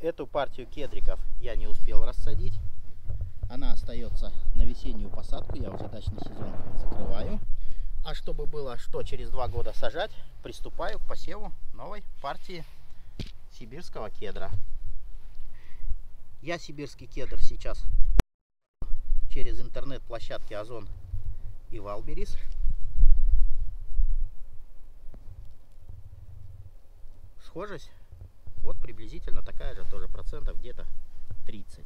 Эту партию кедриков я не успел рассадить. Она остается на весеннюю посадку. Я уже дачный сезон закрываю. А чтобы было что через два года сажать, приступаю к посеву новой партии сибирского кедра. Я сибирский кедр сейчас через интернет-площадки Озон и Валберис. Схожесть вот приблизительно такая же тоже процентов где-то 30.